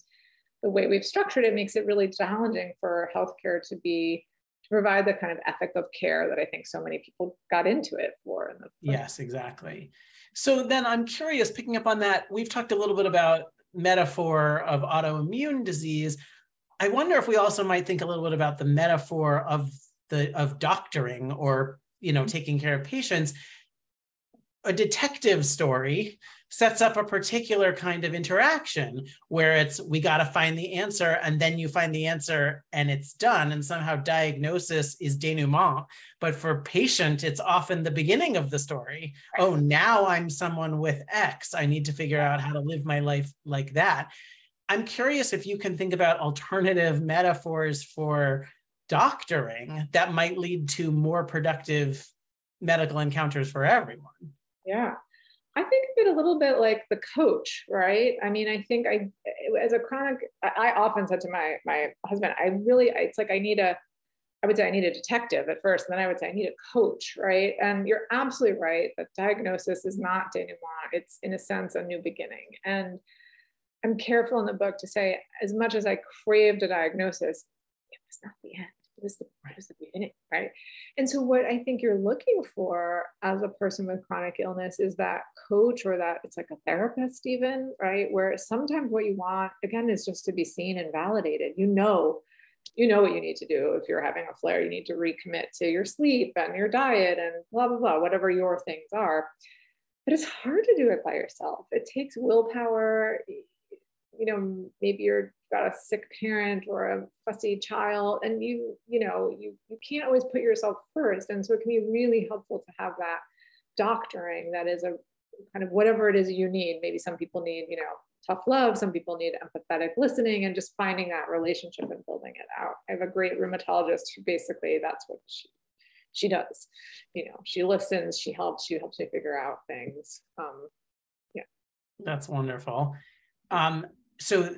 the way we've structured it makes it really challenging for healthcare to be provide the kind of ethic of care that I think so many people got into it for. yes, exactly. So then I'm curious, picking up on that, we've talked a little bit about metaphor of autoimmune disease. I wonder if we also might think a little bit about the metaphor of the of doctoring or you know mm-hmm. taking care of patients a detective story sets up a particular kind of interaction where it's we got to find the answer and then you find the answer and it's done and somehow diagnosis is denouement. But for patient it's often the beginning of the story. Oh now i'm someone with x. I need to figure out how to live my life like that. I'm curious if you can think about alternative metaphors for doctoring that might lead to more productive medical encounters for everyone. Yeah. I think of it a little bit like the coach, right? I mean, I think I, as a chronic, I often said to my my husband, I really, it's like I need a, I would say I need a detective at first, and then I would say I need a coach, right? And you're absolutely right that diagnosis is not denouement; it's in a sense a new beginning. And I'm careful in the book to say, as much as I craved a diagnosis, it was not the end was the, was the beginning, right? And so, what I think you're looking for as a person with chronic illness is that coach or that it's like a therapist, even, right? Where sometimes what you want, again, is just to be seen and validated. You know, you know what you need to do if you're having a flare. You need to recommit to your sleep and your diet and blah, blah, blah, whatever your things are. But it's hard to do it by yourself. It takes willpower you know maybe you're got a sick parent or a fussy child and you you know you you can't always put yourself first. And so it can be really helpful to have that doctoring that is a kind of whatever it is you need. Maybe some people need you know tough love some people need empathetic listening and just finding that relationship and building it out. I have a great rheumatologist who basically that's what she she does. You know she listens she helps she helps me figure out things. Um yeah. That's wonderful. Um so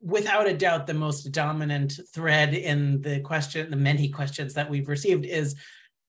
without a doubt the most dominant thread in the question the many questions that we've received is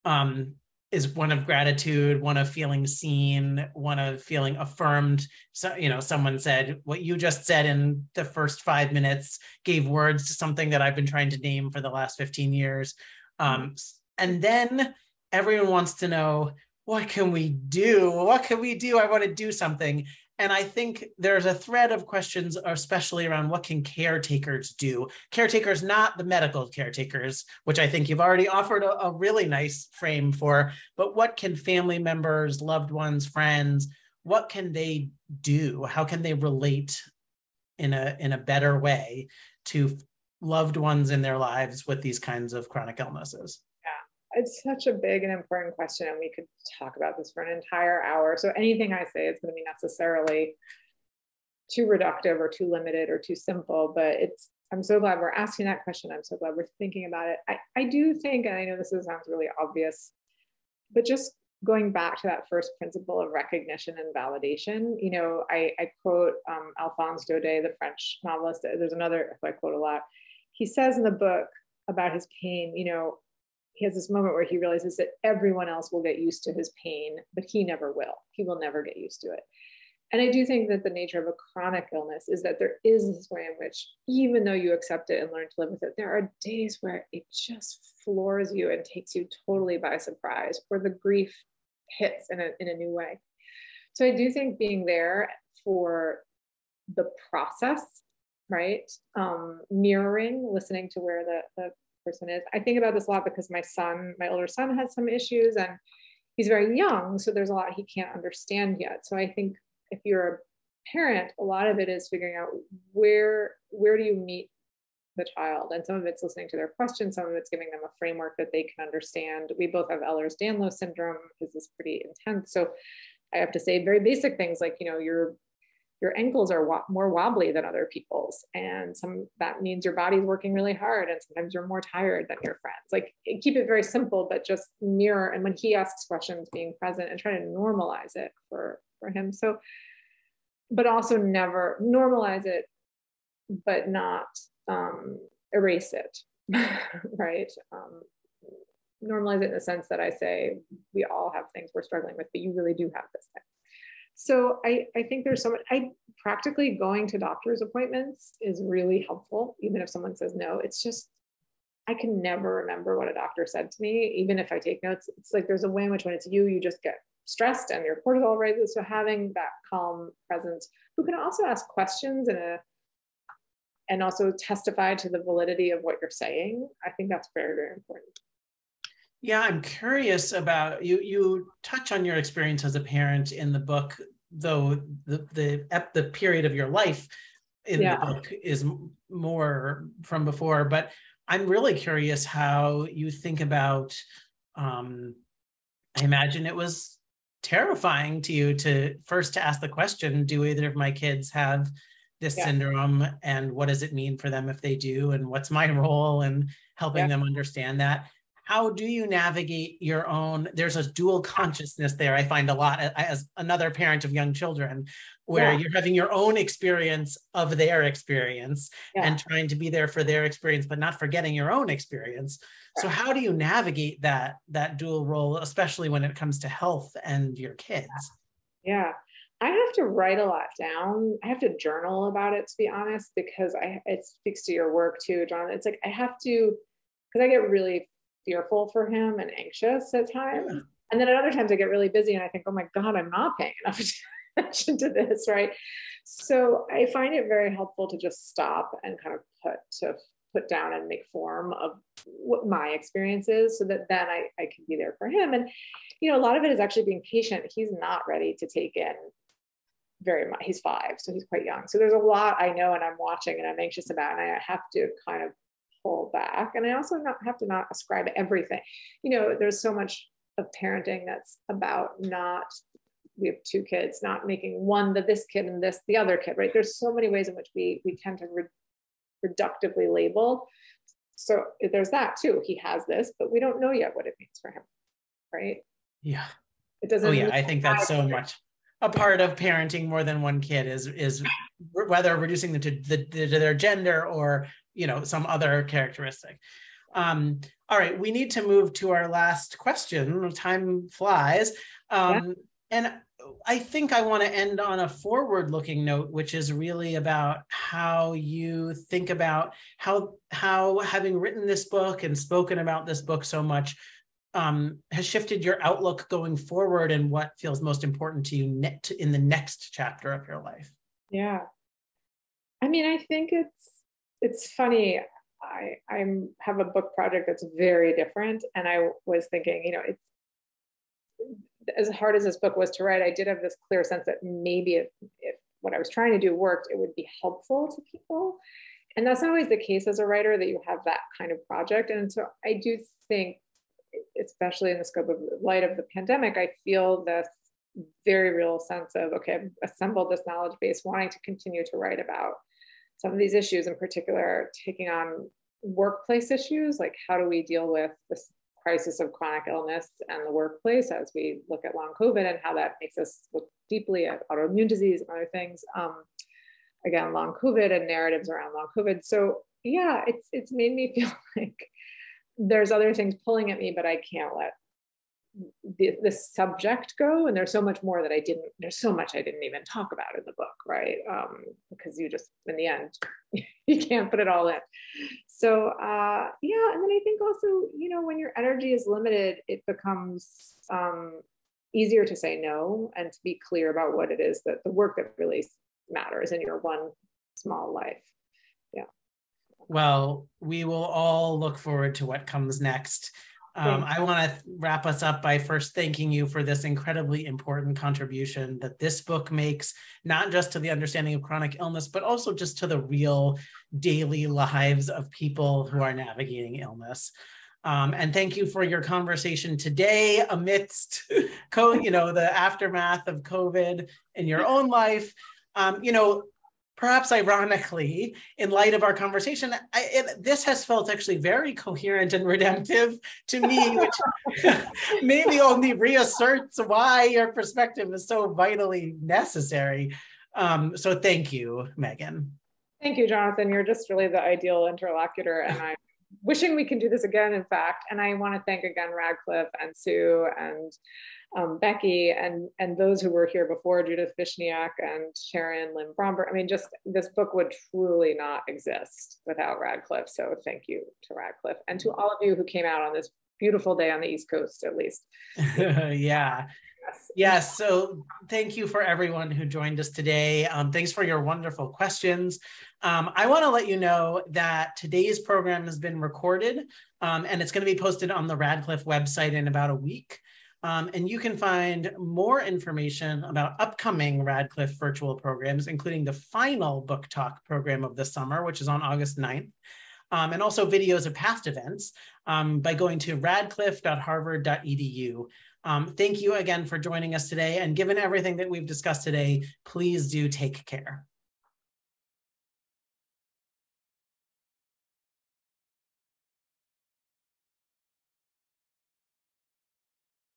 um is one of gratitude one of feeling seen one of feeling affirmed. So you know someone said what you just said in the first five minutes gave words to something that i've been trying to name for the last 15 years. Um, and then everyone wants to know what can we do? What can we do? I want to do something and I think there's a thread of questions, especially around what can caretakers do? Caretakers, not the medical caretakers, which I think you've already offered a, a really nice frame for, but what can family members, loved ones, friends, what can they do? How can they relate in a in a better way to loved ones in their lives with these kinds of chronic illnesses? It's such a big and important question, and we could talk about this for an entire hour. So anything I say is going to be necessarily too reductive or too limited or too simple, but it's I'm so glad we're asking that question. I'm so glad we're thinking about it. I, I do think, and I know this sounds really obvious, but just going back to that first principle of recognition and validation, you know, I, I quote um, Alphonse Daudet, the French novelist. There's another who I quote a lot. He says in the book about his pain, you know, he has this moment where he realizes that everyone else will get used to his pain, but he never will. He will never get used to it. And I do think that the nature of a chronic illness is that there is this way in which, even though you accept it and learn to live with it, there are days where it just floors you and takes you totally by surprise, where the grief hits in a, in a new way. So I do think being there for the process, right? Um, mirroring, listening to where the, the person is. I think about this a lot because my son, my older son, has some issues and he's very young. So there's a lot he can't understand yet. So I think if you're a parent, a lot of it is figuring out where where do you meet the child and some of it's listening to their questions some of it's giving them a framework that they can understand we both have ehlers-danlos syndrome this is pretty intense so i have to say very basic things like you know you're your ankles are more wobbly than other people's and some that means your body's working really hard and sometimes you're more tired than your friends. Like keep it very simple but just mirror and when he asks questions being present and try to normalize it for for him. So but also never normalize it but not um, erase it right? Um, normalize it in the sense that i say we all have things we're struggling with but you really do have this thing so I, I think there's so much, I practically going to doctor's appointments is really helpful, even if someone says no. It's just I can never remember what a doctor said to me, even if I take notes. It's like there's a way in which when it's you, you just get stressed and your cortisol rises. So having that calm presence, who can also ask questions in a and also testify to the validity of what you're saying, I think that's very, very important. Yeah, I'm curious about you. You touch on your experience as a parent in the book, though the the at the period of your life in yeah. the book is more from before. But I'm really curious how you think about. Um, I imagine it was terrifying to you to first to ask the question: Do either of my kids have this yeah. syndrome, and what does it mean for them if they do, and what's my role in helping yeah. them understand that? How do you navigate your own there's a dual consciousness there i find a lot as another parent of young children where yeah. you're having your own experience of their experience yeah. and trying to be there for their experience but not forgetting your own experience so how do you navigate that that dual role especially when it comes to health and your kids yeah I have to write a lot down. I have to journal about it to be honest, because I it speaks to your work too, John. It's like I have to because I get really fearful for him and anxious at times. Yeah. And then at other times I get really busy and I think, oh my God, I'm not paying enough attention to this, right? So I find it very helpful to just stop and kind of put to put down and make form of what my experience is so that then I, I can be there for him. And, you know, a lot of it is actually being patient. He's not ready to take in very much. He's five, so he's quite young. So there's a lot I know and I'm watching and I'm anxious about, and I have to kind of pull back. And I also not have to not ascribe everything. You know, there's so much of parenting that's about not we have two kids, not making one the this kid and this the other kid, right? There's so many ways in which we we tend to re- reductively label. So there's that too. He has this, but we don't know yet what it means for him, right? Yeah. It doesn't. Oh yeah, I think that's so much a part of parenting more than one kid is is whether reducing them to, the, to their gender or you know some other characteristic. Um, all right we need to move to our last question. Time flies. Um, yeah. and i think i want to end on a forward looking note which is really about how you think about how how having written this book and spoken about this book so much um, has shifted your outlook going forward and what feels most important to you net in the next chapter of your life. Yeah. I mean i think it's it's funny. I I'm have a book project that's very different, and I was thinking, you know, it's as hard as this book was to write. I did have this clear sense that maybe if, if what I was trying to do worked, it would be helpful to people. And that's not always the case as a writer that you have that kind of project. And so I do think, especially in the scope of light of the pandemic, I feel this very real sense of okay, I've assembled this knowledge base, wanting to continue to write about some of these issues in particular taking on workplace issues like how do we deal with this crisis of chronic illness and the workplace as we look at long covid and how that makes us look deeply at autoimmune disease and other things. Um, again long covid and narratives around long covid. So yeah it's it's made me feel like there's other things pulling at me but i can't let the, the subject go and there's so much more that i didn't there's so much i didn't even talk about in the book right? Um, because you just in the end you can't put it all in. So uh, yeah and then i think also you know when your energy is limited it becomes um, easier to say no and to be clear about what it is that the work that really matters in your one small life. Yeah. Well we will all look forward to what comes next um, I want to wrap us up by first thanking you for this incredibly important contribution that this book makes, not just to the understanding of chronic illness, but also just to the real daily lives of people who are navigating illness. Um, and thank you for your conversation today amidst, you know, the aftermath of COVID in your own life. Um, you know, perhaps ironically, in light of our conversation, I, it, this has felt actually very coherent and redemptive to me, which maybe only reasserts why your perspective is so vitally necessary. Um, so thank you, Meghan. Thank you, Jonathan. You're just really the ideal interlocutor, and I'm wishing we can do this again, in fact. And I want to thank again Radcliffe and Sue and um, Becky and and those who were here before, Judith Vichniac and Sharon Lynn Bromberg. I mean, just this book would truly not exist without Radcliffe. So thank you to Radcliffe and to all of you who came out on this beautiful day on the East Coast, at least. yeah. Yes. So thank you for everyone who joined us today. Um, thanks for your wonderful questions. Um, I want to let you know that today's program has been recorded um, and it's going to be posted on the Radcliffe website in about a week. Um, and you can find more information about upcoming Radcliffe virtual programs, including the final book talk program of the summer, which is on August 9th, um, and also videos of past events um, by going to radcliffe.harvard.edu. Um, thank you again for joining us today. And given everything that we've discussed today, please do take care.